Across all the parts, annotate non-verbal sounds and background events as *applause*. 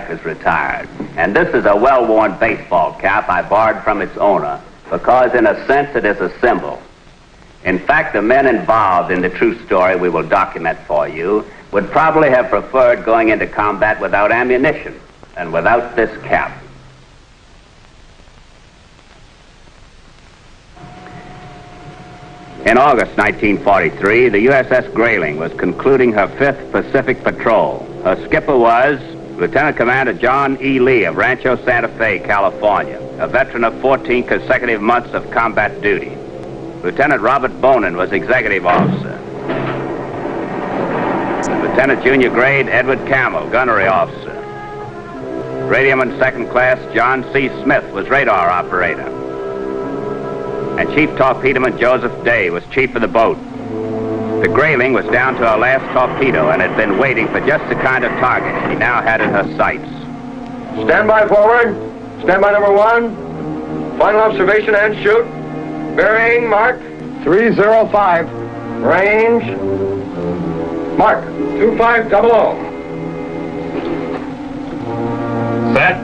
Dykers, retired. And this is a well-worn baseball cap I borrowed from its owner because, in a sense, it is a symbol. In fact, the men involved in the true story we will document for you would probably have preferred going into combat without ammunition and without this cap. In August 1943, the USS Grayling was concluding her fifth Pacific patrol. Her skipper was Lieutenant Commander John E. Lee of Rancho Santa Fe, California, a veteran of 14 consecutive months of combat duty. Lieutenant Robert Bonin was executive officer. Lieutenant Junior Grade Edward Camel, gunnery officer. Radioman second class John C. Smith was radar operator and Chief Torpedoman Joseph Day was chief of the boat. The Grayling was down to her last torpedo and had been waiting for just the kind of target she now had in her sights. Stand by forward. Stand by number one. Final observation and shoot. Bearing, mark. 305. Range. Mark. 2500. Set.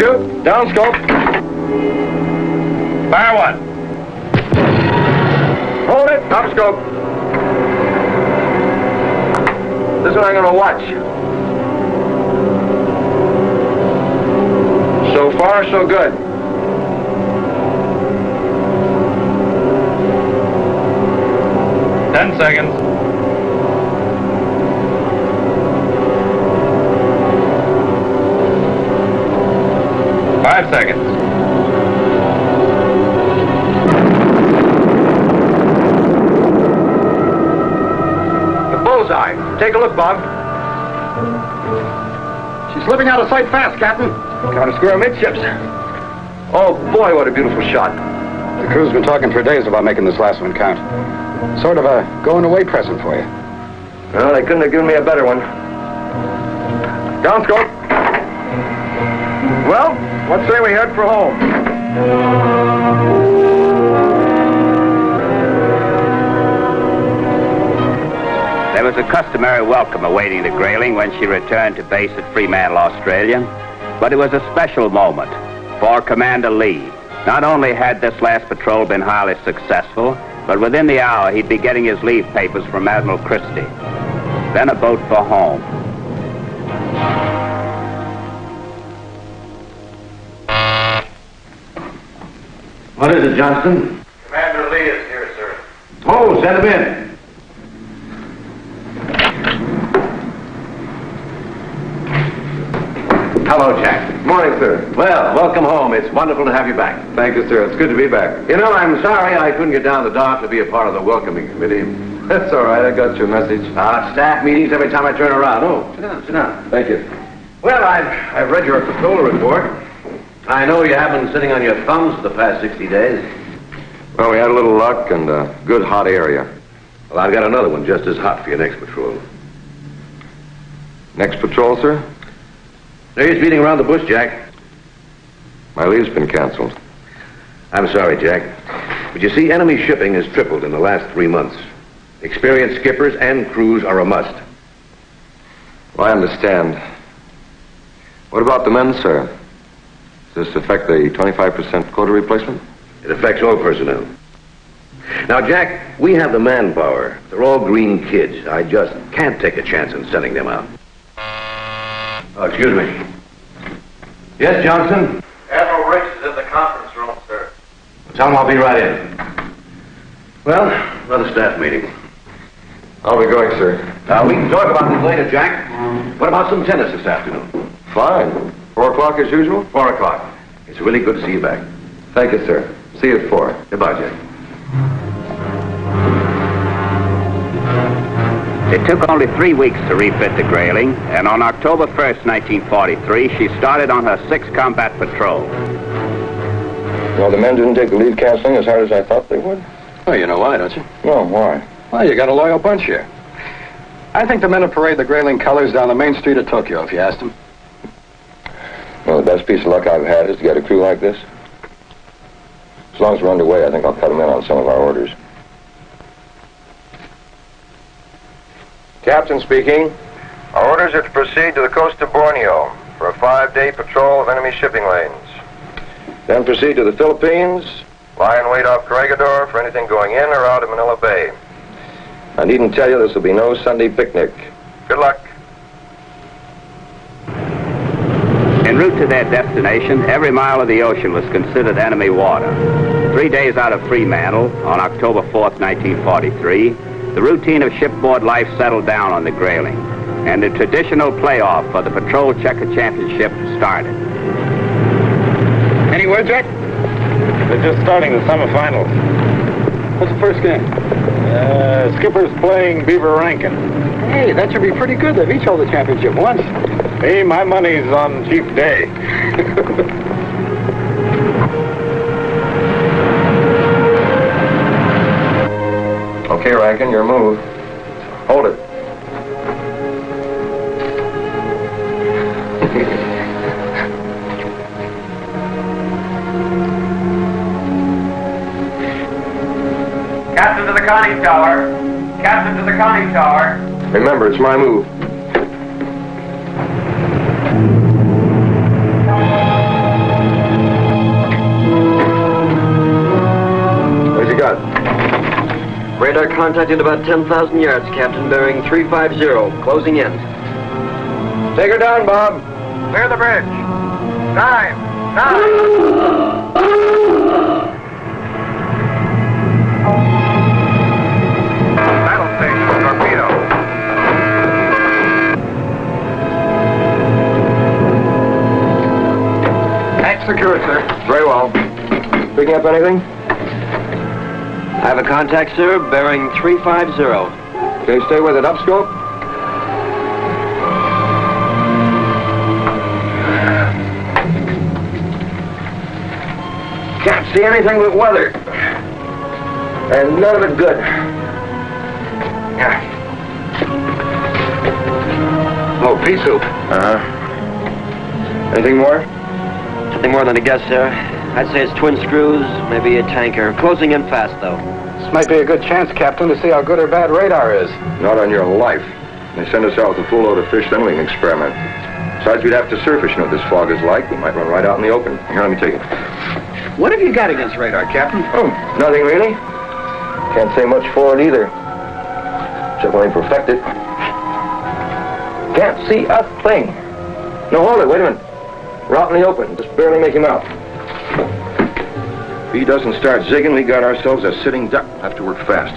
Shoot. Down scope. Fire one. Hold it. Top scope. This one I'm going to watch. So far, so good. Ten seconds. Five seconds. Bullseye. Take a look, Bob. She's slipping out of sight fast, Captain. Of square midships. Oh, boy, what a beautiful shot. The crew's been talking for days about making this last one count. Sort of a going-away present for you. Well, they couldn't have given me a better one. Down scope. Well, let's say we head for home. Was a customary welcome awaiting the Grayling when she returned to base at Fremantle, Australia. But it was a special moment for Commander Lee. Not only had this last patrol been highly successful, but within the hour he'd be getting his leave papers from Admiral Christie. Then a boat for home. What is it, Johnston? Commander Lee is here, sir. Oh, send him in. Hello, Jack. Morning, sir. Well, welcome home. It's wonderful to have you back. Thank you, sir. It's good to be back. You know, I'm sorry I couldn't get down to the dock to be a part of the welcoming committee. *laughs* That's all right. I got your message. Uh, staff meetings every time I turn around. Oh, sit down, sit down. Thank you. Well, I've, I've read your patrol report. I know you have been sitting on your thumbs for the past 60 days. Well, we had a little luck and a good hot area. Well, I've got another one just as hot for your next patrol. Next patrol, sir? Use beating around the bush, Jack. My leave's been canceled. I'm sorry, Jack. But you see, enemy shipping has tripled in the last three months. Experienced skippers and crews are a must. Well, I understand. What about the men, sir? Does this affect the 25% quota replacement? It affects all personnel. Now, Jack, we have the manpower. They're all green kids. I just can't take a chance in sending them out. Oh, excuse me. Yes, Johnson? Admiral Ricks is in the conference room, sir. Tell him I'll be right in. Well, another staff meeting. I'll be going, sir. Uh, we can talk about this later, Jack. What about some tennis this afternoon? Fine. Four o'clock as usual? Four o'clock. It's really good to see you back. Thank you, sir. See you at four. Goodbye, Jack. It took only three weeks to refit the Grayling, and on October 1st, 1943, she started on her sixth combat patrol. Well, the men didn't take the lead canceling as hard as I thought they would. Oh, you know why, don't you? No, why? Well, you got a loyal bunch here. I think the men will parade the Grayling colors down the main street of Tokyo, if you asked them. Well, the best piece of luck I've had is to get a crew like this. As long as we're underway, I think I'll cut them in on some of our orders. Captain speaking. Our orders are to proceed to the coast of Borneo for a five-day patrol of enemy shipping lanes. Then proceed to the Philippines. Lie in wait off Corregidor for anything going in or out of Manila Bay. I needn't tell you this will be no Sunday picnic. Good luck. En route to their destination, every mile of the ocean was considered enemy water. Three days out of Fremantle, on October 4th, 1943, the routine of shipboard life settled down on the Grayling, and the traditional playoff for the Patrol Checker Championship started. Any word, Jack? They're just starting the semifinals. What's the first game? Uh, Skipper's playing Beaver Rankin. Hey, that should be pretty good. They've each held the championship once. Hey, my money's on Chief Day. *laughs* Rankin, your move. Hold it. Captain to the conning tower. Captain to the conning tower. Remember, it's my move. Radar contact at about 10,000 yards, Captain, bearing 350, closing in. Take her down, Bob. Clear the bridge. Dive. Dive. Battle station torpedo. Tank secured, sir. Very well. Picking up anything? I have a contact, sir, bearing 350. Okay, stay with it. Upscope. Can't see anything but weather. And none of it good. Yeah. Oh, pea soup. Uh-huh. Anything more? Nothing more than a guess, sir. I'd say it's twin screws, maybe a tanker. Closing in fast, though. This might be a good chance, Captain, to see how good or bad radar is. Not on your life. They send us out with a full load of fish, then we can experiment. Besides, we'd have to surface. You know what this fog is like. We might run right out in the open. Here, let me take it. What have you got against radar, Captain? Oh, nothing really. Can't say much for it either. Except when they perfect it. Can't see a thing. No, hold it. Wait a minute. We're out in the open. Just barely make him out. If he doesn't start zigging, we got ourselves a sitting duck. Have to work fast.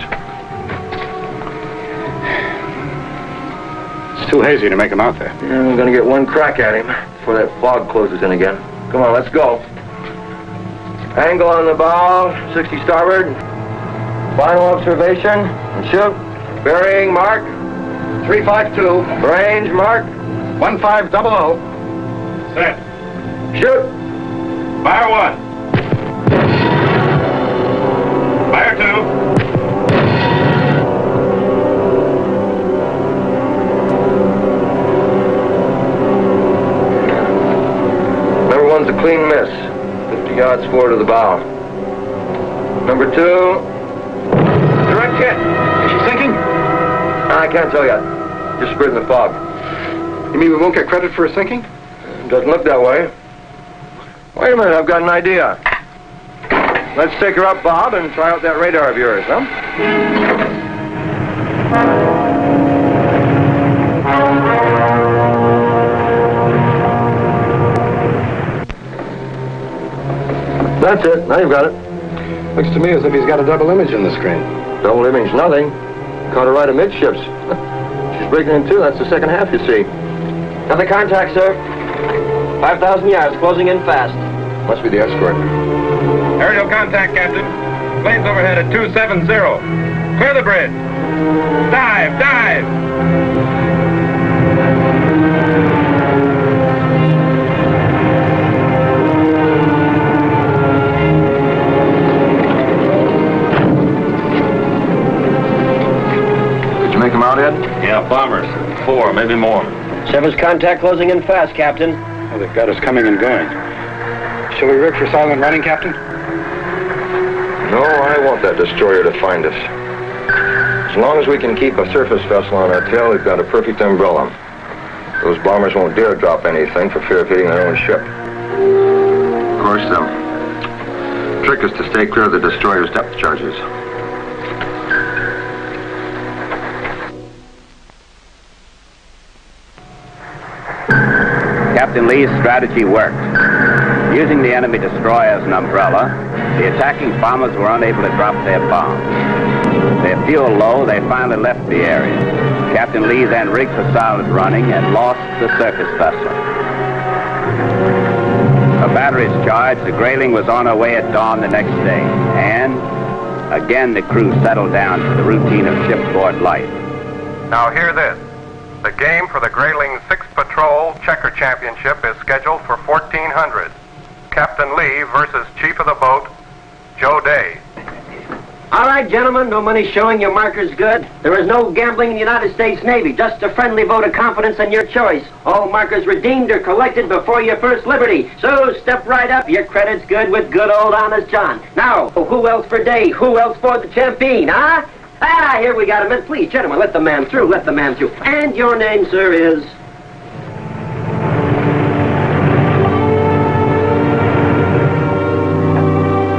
It's too hazy to make him out there. Yeah, we're gonna get one crack at him before that fog closes in again. Come on, let's go. Angle on the bow, 60 starboard. Final observation, and shoot. Bearing, mark. 352, Range, mark. 1500. Set. Shoot. Fire one. Clean miss. 50 yards forward of the bow. Number two, direct hit. Is she sinking? I can't tell yet. Just spread in the fog. You mean we won't get credit for a sinking? Doesn't look that way. Wait a minute, I've got an idea. Let's take her up, Bob, and try out that radar of yours, huh? That's it. Now you've got it. Looks to me as if he's got a double image in the screen. Double image, nothing. Caught her right amidships. *laughs* She's breaking in two. That's the second half, you see. Another contact, sir. 5,000 yards, closing in fast. Must be the escort. Aerial contact, Captain. Planes overhead at 270. Clear the bridge. Dive, dive. Out, Ed? Yeah, bombers. Four, maybe more. Seven's contact closing in fast, Captain. Oh, they've got us coming and going. Shall we rig for silent running, Captain? No, I want that destroyer to find us. As long as we can keep a surface vessel on our tail, we've got a perfect umbrella. Those bombers won't dare drop anything for fear of hitting their own ship. Of course, the trick is to stay clear of the destroyer's depth charges. Captain Lee's strategy worked. Using the enemy destroyer as an umbrella, the attacking bombers were unable to drop their bombs. Their fuel low, they finally left the area. Captain Lee then rigged for solid running and lost the surface vessel. Her batteries charged, the Grayling was on her way at dawn the next day, and again the crew settled down to the routine of shipboard life. Now hear this. The game for the Grayling 6th Patrol Checker Championship is scheduled for 1400. Captain Lee versus Chief of the Boat, Joe Day. All right, gentlemen, no money showing your marker's good. There is no gambling in the United States Navy, just a friendly vote of confidence in your choice. All markers redeemed or collected before your first liberty. So step right up, your credit's good with good old honest John. Now, who else for Day? Who else for the champion, huh? Ah, here we got him. And please, gentlemen, let the man through, let the man through. And your name, sir, is...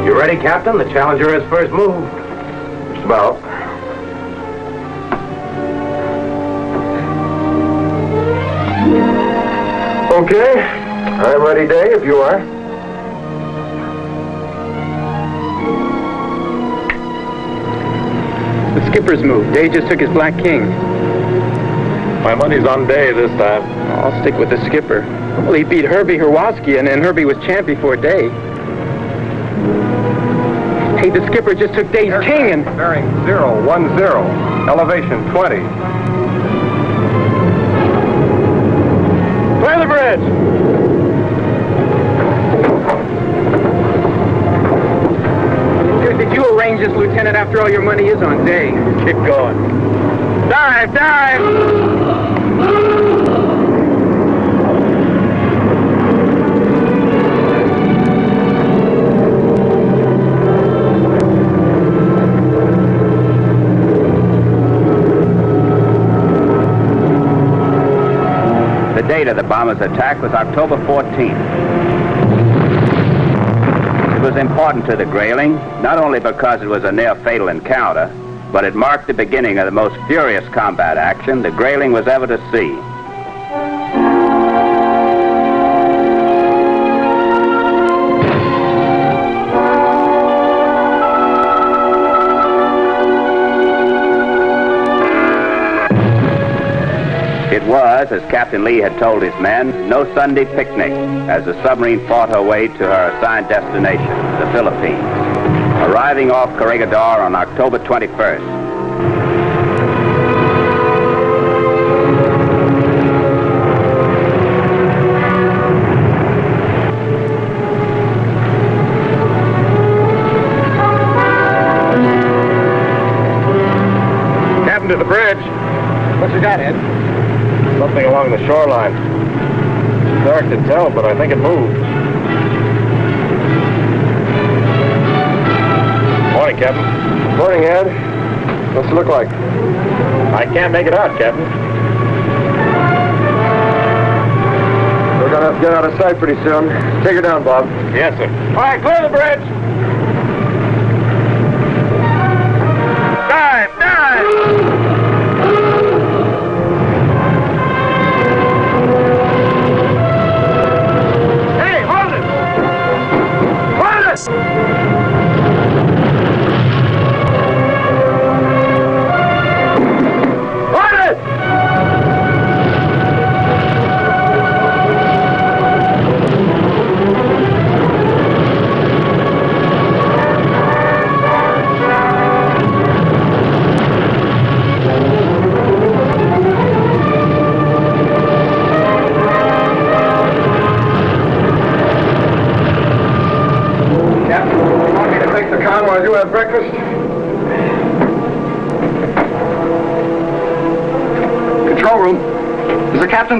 You ready, Captain? The Challenger has first move. Just about. Okay. I'm ready, Day, if you are. Skipper's move. Day just took his Black King. My money's on Day this time. I'll stick with the skipper. Well, he beat Herbie Herwoski, and, and Herbie was champ before Day. Hey, the skipper just took Day's king, and... Bearing 010. Elevation 20. Clear the bridge! This, Lieutenant, after all your money is on Day? Keep going. Dive, dive! The date of the bombers' attack was October 14th. It was important to the Grayling, not only because it was a near-fatal encounter, but it marked the beginning of the most furious combat action the Grayling was ever to see. It was, as Captain Lee had told his men, no Sunday picnic as the submarine fought her way to her assigned destination, the Philippines, arriving off Corregidor on October 21st. Captain to the bridge. What you got, Ed? Along the shoreline. It's dark to tell, but I think it moved. Morning, Captain. Morning, Ed. What's it look like? I can't make it out, Captain. We're gonna have to get out of sight pretty soon. Take her down, Bob. Yes, sir. All right, clear the bridge. Hold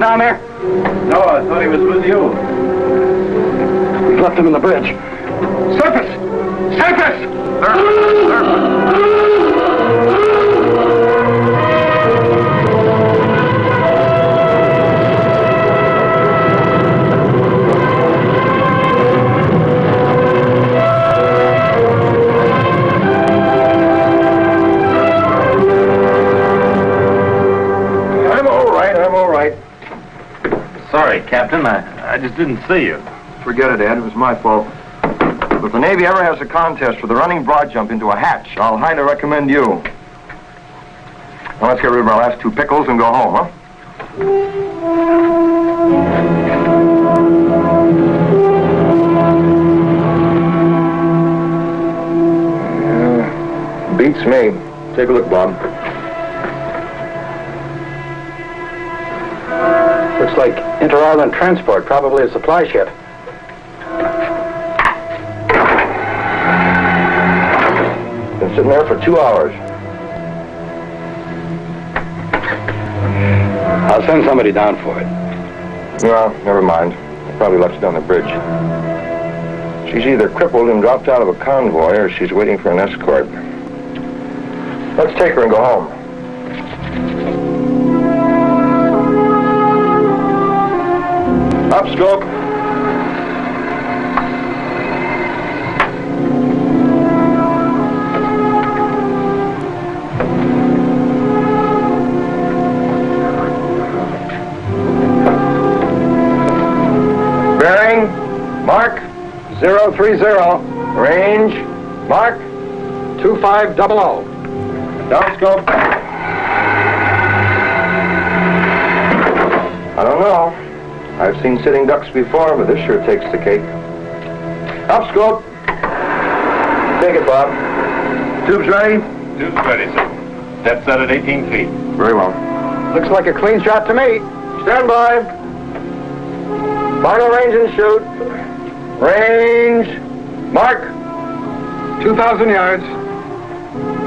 down there? No, I thought he was with you. We've left him in the bridge. Just didn't see you. Forget it, Ed. It was my fault. If the Navy ever has a contest for the running broad jump into a hatch, I'll highly recommend you. Now let's get rid of our last two pickles and go home, huh? Yeah, beats me. Take a look, Bob. Looks like Inter-Island Transport, probably a supply ship. Been sitting there for two hours. I'll send somebody down for it. No, never mind. I probably left it on the bridge. She's either crippled and dropped out of a convoy, or she's waiting for an escort. Let's take her and go home. Up, scope. Bearing, mark, 030. Range, mark, 2500. Down scope. I don't know. I've seen sitting ducks before, but this sure takes the cake. Up scope. Take it, Bob. Tubes ready? Tubes ready, sir. Depth set at 18 feet. Very well. Looks like a clean shot to me. Stand by. Final range and shoot. Range. Mark. 2,000 yards.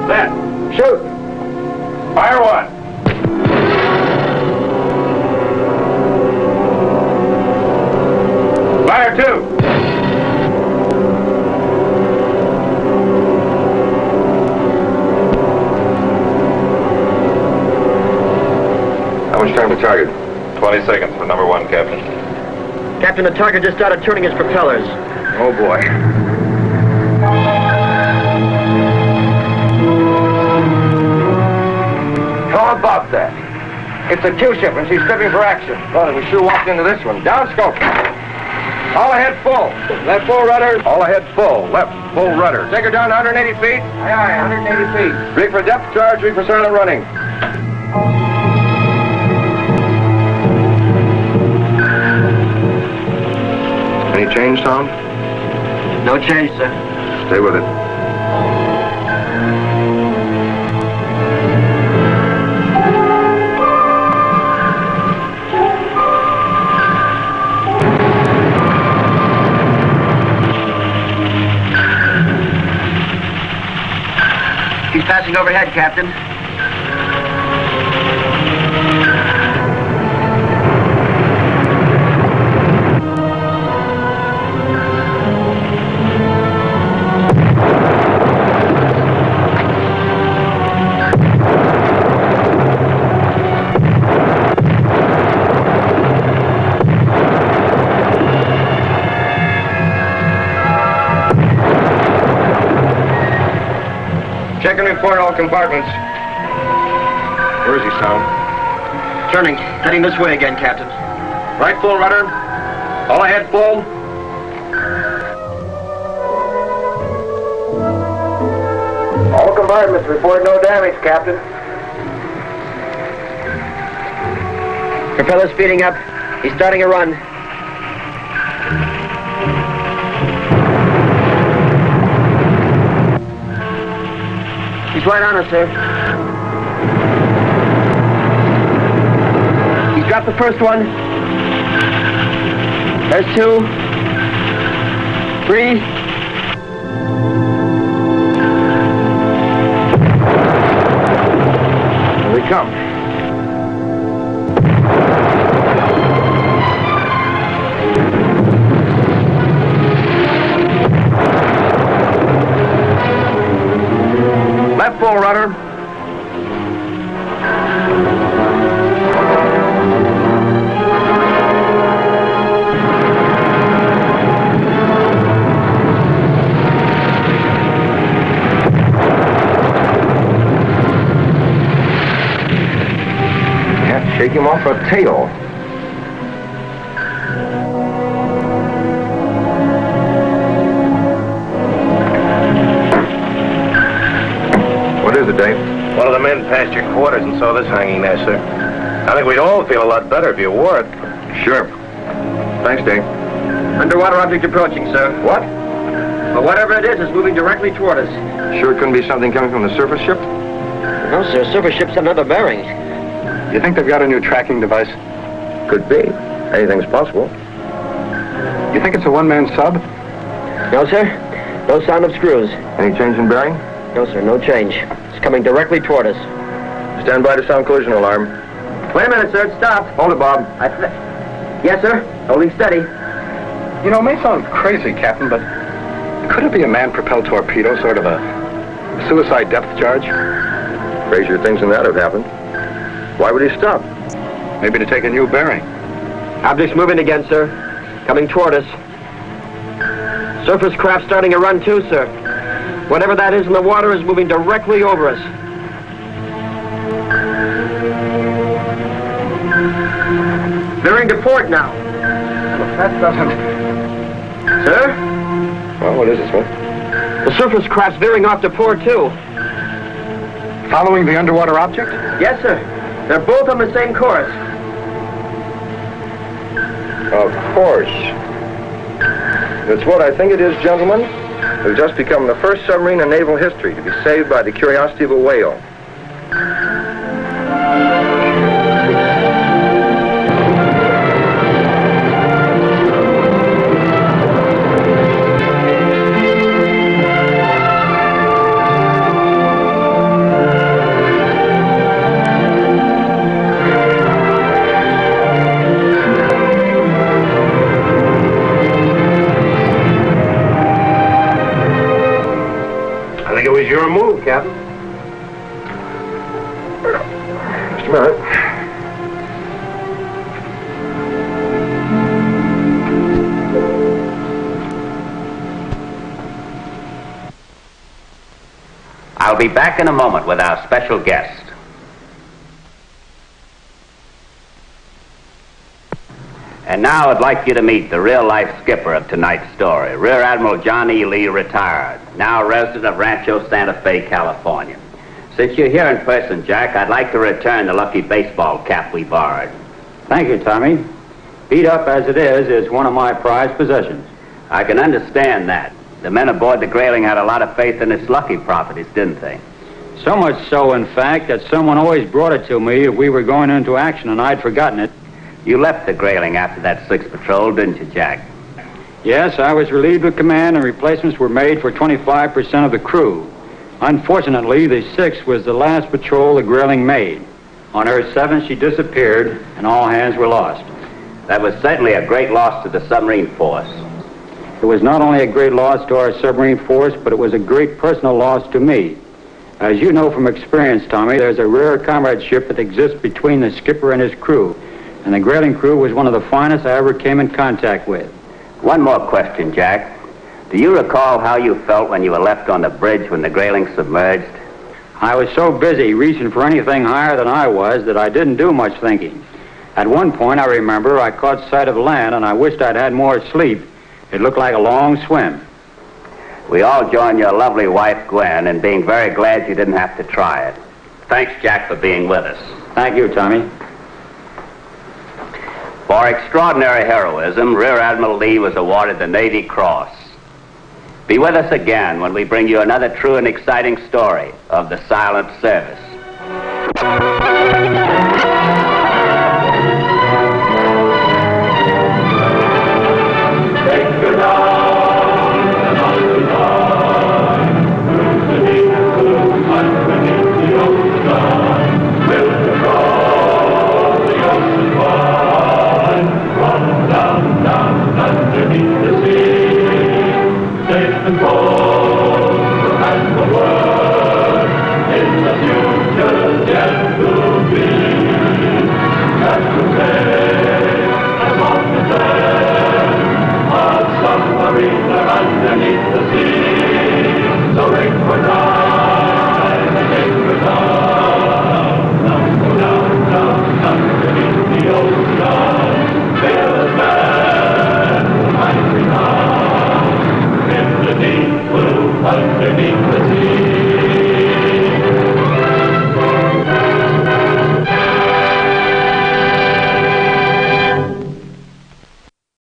Set. Shoot. Fire one. Fire two. How much time to target? 20 seconds for number one, Captain. Captain, the target just started turning his propellers. Oh, boy. How about that? It's a Q-ship and she's stripping for action. Well, we sure walked into this one. Down scope. All ahead full. Left full rudder. All ahead full. Left full rudder. Take her down 180 feet. Aye, aye, 180 feet. Rig for depth charge, rig for silent running. Any change, Tom? No change, sir. Stay with it. Overhead, Captain. Report all compartments. Where is he, Tom? Turning, heading this way again, Captain. Right full rudder. All ahead full. All compartments report no damage, Captain. Propeller speeding up. He's starting a run. He's right on us, sir. He's dropped the first one. There's two. Three. Here they come. tail. What is it, Dave? One of the men passed your quarters and saw this hanging there, sir. I think we'd all feel a lot better if you wore it. Sure. Thanks, Dave. Underwater object approaching, sir. What? Well, whatever it is, it's moving directly toward us. Sure it couldn't be something coming from the surface ship? No, sir. Surface ship's another bearing. You think they've got a new tracking device? Could be. Anything's possible. You think it's a one-man sub? No, sir. No sound of screws. Any change in bearing? No, sir. No change. It's coming directly toward us. Stand by to sound collision alarm. Wait a minute, sir. It stopped. Hold it, Bob. I th- yes, sir. Holding steady. You know, it may sound crazy, Captain, but could it be a man-propelled torpedo, sort of a suicide depth charge? Crazier things than that have happened. Why would he stop? Maybe to take a new bearing. Object's moving again, sir. Coming toward us. Surface craft starting a run too, sir. Whatever that is in the water is moving directly over us. Veering to port now. That doesn't... Sir? Well, what is it, Smith? The surface craft's veering off to port too. Following the underwater object? Yes, sir. They're both on the same course. Of course. It's what I think it is, gentlemen. We've just become the first submarine in naval history to be saved by the curiosity of a whale. I'll be back in a moment with our special guest. And now I'd like you to meet the real-life skipper of tonight's story, Rear Admiral John E. Lee, retired, now resident of Rancho Santa Fe, California. Since you're here in person, Jack, I'd like to return the lucky baseball cap we borrowed. Thank you, Tommy. Beat up as it is, is one of my prized possessions. I can understand that. The men aboard the Grayling had a lot of faith in its lucky properties, didn't they? So much so, in fact, that someone always brought it to me if we were going into action and I'd forgotten it. You left the Grayling after that sixth patrol, didn't you, Jack? Yes, I was relieved of command and replacements were made for 25% of the crew. Unfortunately, the sixth was the last patrol the Grayling made. On her seventh, she disappeared and all hands were lost. That was certainly a great loss to the submarine force. It was not only a great loss to our submarine force, but it was a great personal loss to me. As you know from experience, Tommy, there's a rare comradeship that exists between the skipper and his crew. And the Grayling crew was one of the finest I ever came in contact with. One more question, Jack. Do you recall how you felt when you were left on the bridge when the Grayling submerged? I was so busy reaching for anything higher than I was that I didn't do much thinking. At one point, I remember, I caught sight of land and I wished I'd had more sleep. It looked like a long swim. We all join your lovely wife, Gwen, in being very glad you didn't have to try it. Thanks, Jack, for being with us. Thank you, Tommy. For extraordinary heroism, Rear Admiral Lee was awarded the Navy Cross. Be with us again when we bring you another true and exciting story of the silent service.